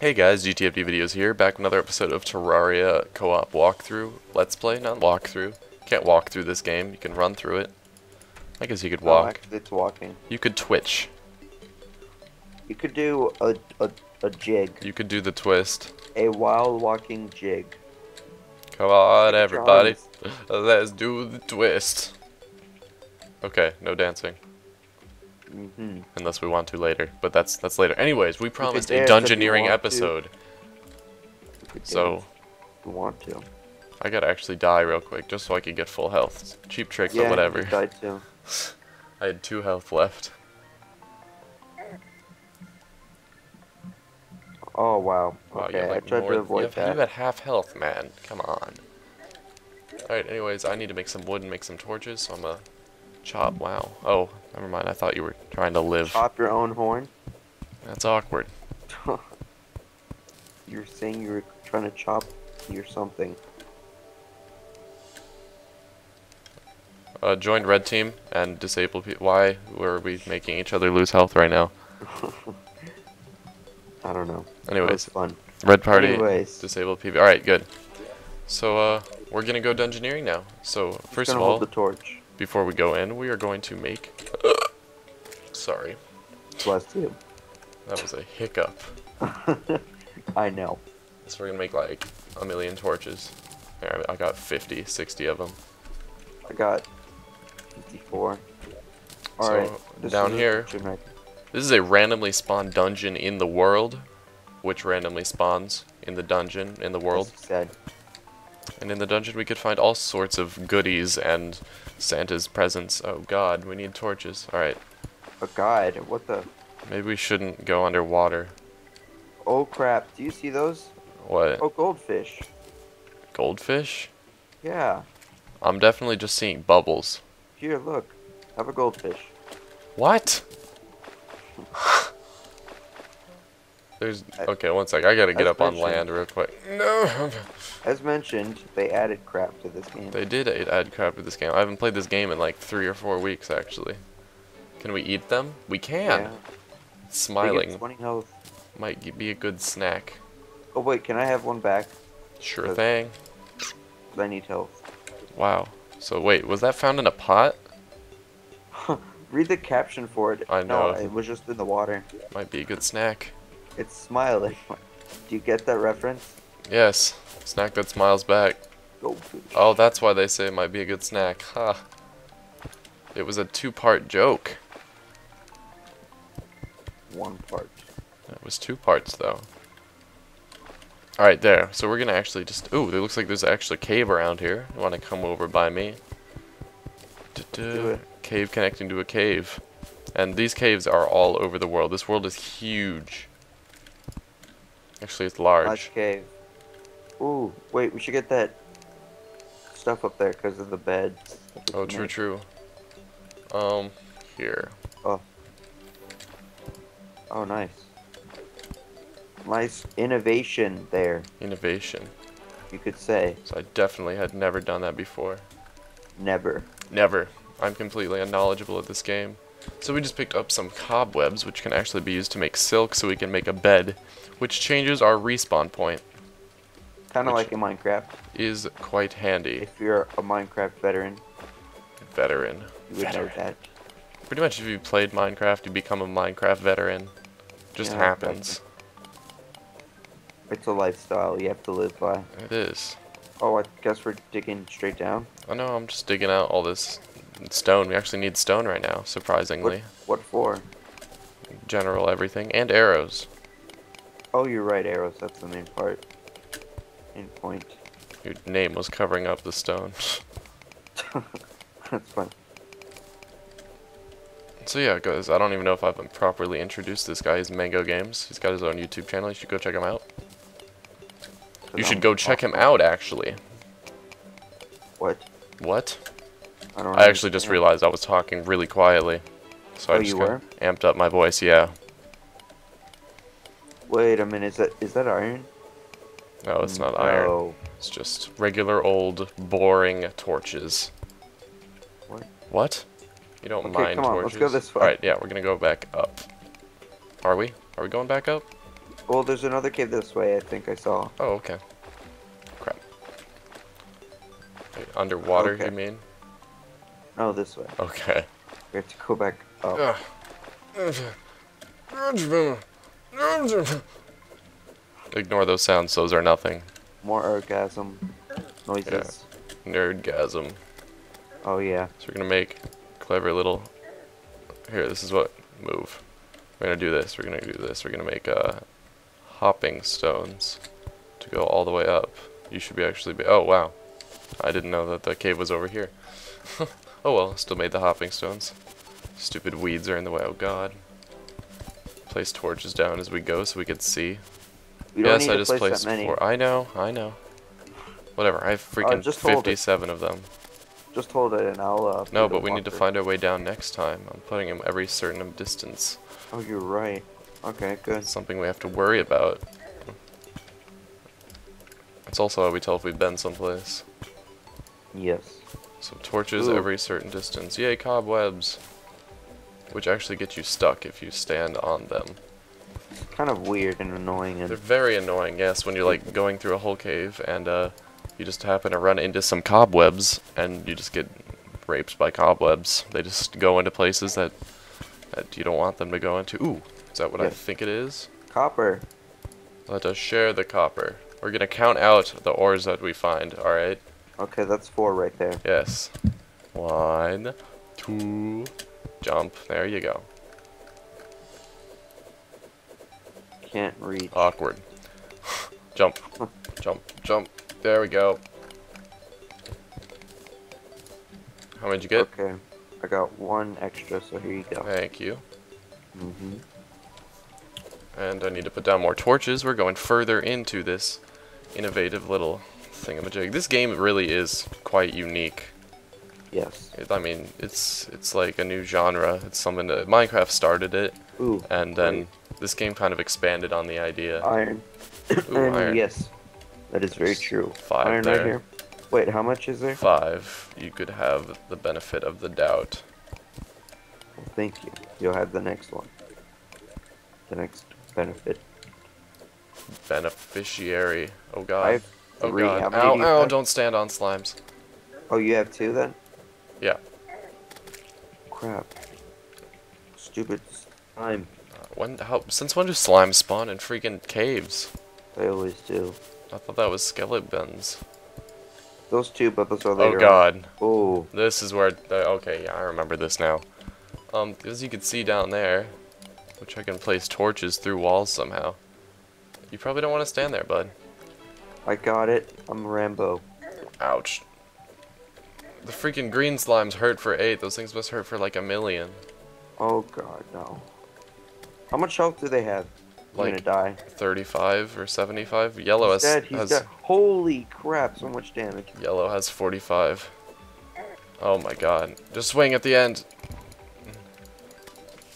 Hey guys, GTFD videos here, back with another episode of Terraria co-op walkthrough. Let's play, not walkthrough. Can't walk through this game, you can run through it. I guess you could Oh, walk. actually, it's walking. You could twitch. You could do a, a, a jig. You could do the twist. A wild walking jig. Come on everybody, let's do the twist. Okay, no dancing. Mm-hmm. Unless we want to later, but that's that's later. Anyways, we promised a dungeoneering episode, so you want to. I gotta actually die real quick just so I can get full health. Cheap trick, yeah, but whatever. you died too. I had two health left. Oh wow. Wow, Okay, you have I tried more. to you, avoid have, you had half health, man. Come on. Alright, anyways, I need to make some wood and make some torches, so I'm gonna chop. Wow. Oh, never mind. I thought you were trying to live. Chop your own horn. That's awkward. You're saying you were trying to chop your something. Uh, join red team and disable people. Why were we making each other lose health right now? I don't know. Anyways, fun. red party, Anyways, disable PV. Alright, good. So, uh, we're gonna go dungeoneering now. So, first of all, hold the torch. Before we go in, we are going to make. Sorry, Bless you. that was a hiccup. I know. So we're gonna make like a million torches. There, I got 50, 60 of them. I got 54. So, Alright. this down here- This is a randomly spawned dungeon in the world, which randomly spawns in the dungeon in the world. said. And in the dungeon we could find all sorts of goodies and Santa's presents. Oh god, we need torches. Alright, A guide. What the? maybe we shouldn't go underwater. Oh crap. Do you see those? What? Oh, goldfish. Goldfish? Yeah. I'm definitely just seeing bubbles. Here, look. Have a goldfish. What? There's okay. One sec. I gotta get As up on land real quick. No. As mentioned, they added crap to this game. They did add- add crap to this game. I haven't played this game in like three or four weeks actually. Can we eat them? We can. Yeah. They get Smiling 20 health. might be a good snack. Oh wait, can I have one back? Sure thing. thing. 'Cause I need health. Wow. So wait, was that found in a pot? Read the caption for it. I No, know. it was just in the water. Might be a good snack. It's smiling. Do you get that reference? Yes. Snack that smiles back. Goldfish. Oh, that's why they say it might be a good snack. Ha. It was a two-part joke. One part. It was two parts though. Alright, there. So we're gonna actually just. Ooh, it looks like there's actually a cave around here. You wanna come over by me? Do it. Cave connecting to a cave. And these caves are all over the world. This world is huge. Actually, it's large. Large cave. Ooh, wait, we should get that stuff up there because of the we Oh, true, make. true. Um, here. Oh. Oh, nice. Nice innovation there, Innovation. you could say. So I definitely had never done that before. Never. Never. I'm completely unknowledgeable at this game. So we just picked up some cobwebs, which can actually be used to make silk so we can make a bed, which changes our respawn point. Kind of like in Minecraft. Is quite handy. If you're a Minecraft veteran, Veteran. you would Veteran. know that. Pretty much if you played Minecraft, you become a Minecraft veteran. Just Yeah, happens. It's a lifestyle you have to live by. It is. Oh, I guess we're digging straight down. I know, I'm just digging out all this stone. We actually need stone right now, surprisingly. What for? General everything. And arrows. Oh, you're right, arrows. That's the main part. Main point. Your name was covering up the stone. That's fun. So yeah, guys, I don't even know if I've properly introduced this guy. He's Mango Games. He's got his own YouTube channel. You should go check him out. You should go check him out, actually. What? What? I don't. I actually just realized I was talking really quietly. So I Oh, just you kinda amped up my voice, yeah. Wait a minute. Is that is that iron? No, it's not mm, iron. It's just regular old boring torches. What? What? You don't Okay, mind come on, torches? let's go this way. Alright, yeah, we're gonna go back up. Are we? Are we going back up? Well, there's another cave this way. I think I saw. Oh, okay. Crap. Wait, underwater, Okay. you mean? No, this way. Okay. We have to go back up. Ignore those sounds, those are nothing. More orgasm noises. Nerdgasm. Oh yeah. So we're gonna make clever little. Here, this is what move. We're gonna do this. We're gonna do this. We're gonna make uh, hopping stones to go all the way up. You should be actually be. Oh wow, I didn't know that the cave was over here. oh well, still made the hopping stones. Stupid weeds are in the way. Oh god. Place torches down as we go so we can see. Yes, I just place placed four. I know, I know. Whatever. I have freaking just hold it. 57 of them. Just hold it and I'll. Uh, No, but we need to find our way down next time. I'm putting him every certain distance. Oh, you're right. Okay, good. It's something we have to worry about. It's also how we tell if we've been someplace. Yes. So torches Ooh. every certain distance. Yay, cobwebs! Which actually get you stuck if you stand on them. Kind of weird and annoying They're very annoying, yes, when you're like going through a whole cave and uh, you just happen to run into some cobwebs and you just get raped by cobwebs. They just go into places that that you don't want them to go into. Ooh, is that what I think it is? copper. Let us share the copper. We're gonna count out the ores that we find, alright? Okay, that's four right there. Yes. One, two, jump. There you go. Can't reach. Awkward. jump, jump, jump. There we go. How many did you get? Okay. I got one extra, so here you go. Thank you. hmm And I need to put down more torches. We're going further into this innovative little thingamajig. This game really is quite unique. Yes. It, I mean, it's it's like a new genre. It's something that Minecraft started it, Ooh. and then this game kind of expanded on the idea. Iron. Ooh, iron, iron. Yes. That is very true. Five iron there. right here. Wait, how much is there? Five, you could have the benefit of the doubt. Well, thank you. You'll have the next one. The next benefit. Beneficiary. Oh god. I have oh three. How god. many Ow, do you ow, don't stand on slimes. Oh, you have two then? Yeah. Crap. Stupid slime. Uh, When how since when do slimes spawn in freaking caves? They always do. I thought that was skeletons. Those two, but those are Oh later on. god. Oh. This is where the, okay, yeah, I remember this now. Um, as you can see down there, which I can place torches through walls somehow. You probably don't want to stand there, bud. I got it. I'm Rambo. Ouch. The freaking green slimes hurt for eight. Those things must hurt for like a million. Oh god, no. How much health do they have? I'm Like gonna die. 35 or 75. Yellow He's has, dead. He's has dead. Holy crap! So much damage. yellow has 45. Oh my god. Just swing at the end.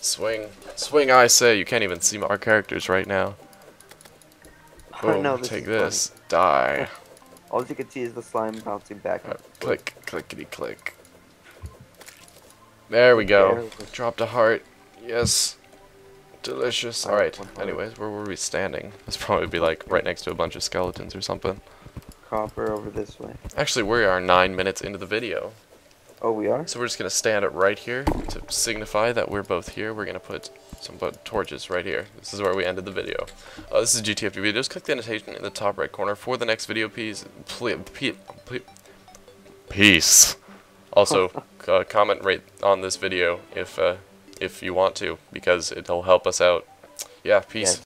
Swing. Swing, I say. You can't even see our characters right now. Boom, this take is this. Die. All you can see is the slime bouncing back. Uh, click, clickety click. There we go. It. Dropped a heart. Yes. Delicious. Alright, Alright, one heart. anyways, where were we standing? This probably be like right next to a bunch of skeletons or something. Copper over this way. Actually, we are nine minutes into the video. Oh, we are. So we're just going to stand up right here to signify that we're both here. We're going to put some torches right here. This is where we ended the video. Uh, this is GTFD videos. Click the annotation in the top right corner for the next video, please. Please. please peace. Also, uh, comment right on this video if uh, if you want to, because it'll help us out. Yeah, peace. Yes.